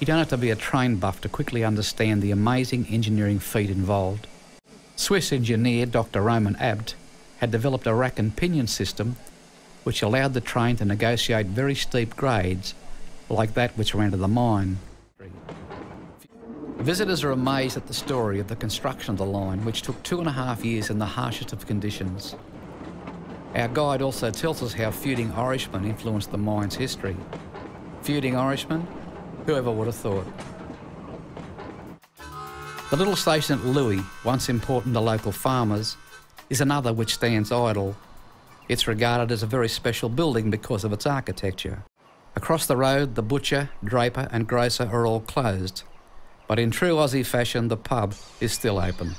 You don't have to be a train buff to quickly understand the amazing engineering feat involved. Swiss engineer Dr. Roman Abt had developed a rack and pinion system which allowed the train to negotiate very steep grades like that which ran to the mine. Visitors are amazed at the story of the construction of the line, which took two and a half years in the harshest of conditions. Our guide also tells us how feuding Irishmen influenced the mine's history. Feuding Irishmen? Whoever would have thought. The little station at Lue, once important to local farmers, is another which stands idle. It's regarded as a very special building because of its architecture. Across the road, the butcher, draper, and grocer are all closed. But in true Aussie fashion, the pub is still open.